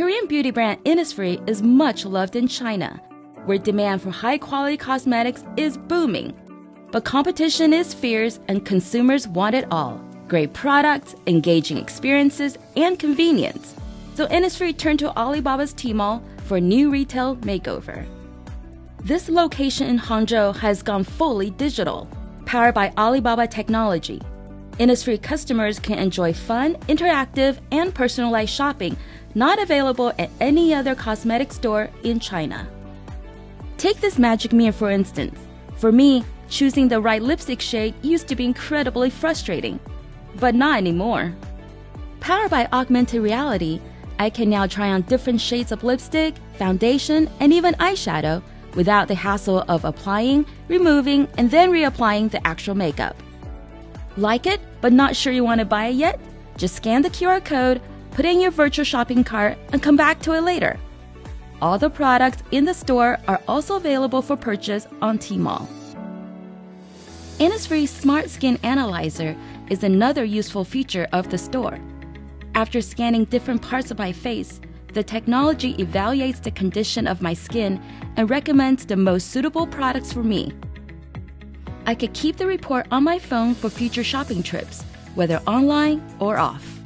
Korean beauty brand Innisfree is much loved in China, where demand for high quality cosmetics is booming. But competition is fierce and consumers want it all great products, engaging experiences, and convenience. So Innisfree turned to Alibaba's Tmall for a new retail makeover. This location in Hangzhou has gone fully digital, powered by Alibaba technology. Innisfree customers can enjoy fun, interactive, and personalized shopping not available at any other cosmetic store in China. Take this magic mirror for instance. For me, choosing the right lipstick shade used to be incredibly frustrating but not anymore. Powered by augmented reality, I can now try on different shades of lipstick, foundation, and even eyeshadow without the hassle of applying, removing, and then reapplying the actual makeup. Like it, but not sure you want to buy it yet? Just scan the QR code, put in your virtual shopping cart, and come back to it later. All the products in the store are also available for purchase on Tmall. Innisfree Smart Skin Analyzer is another useful feature of the store. After scanning different parts of my face, the technology evaluates the condition of my skin and recommends the most suitable products for me. I could keep the report on my phone for future shopping trips, whether online or off.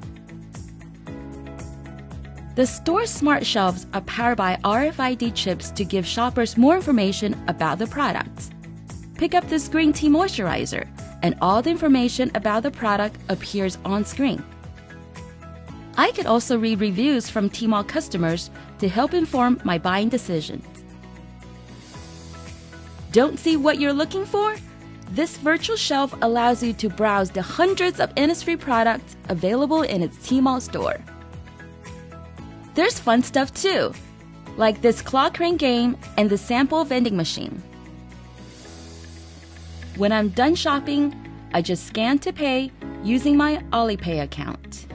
The store's smart shelves are powered by RFID chips to give shoppers more information about the products. Pick up this green tea moisturizer and all the information about the product appears on screen. I could also read reviews from Tmall customers to help inform my buying decisions. Don't see what you're looking for? This virtual shelf allows you to browse the hundreds of Innisfree products available in its Tmall store. There's fun stuff too, like this claw crane game and the sample vending machine. When I'm done shopping, I just scan to pay using my Alipay account.